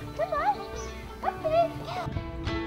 Bye-bye. Bye.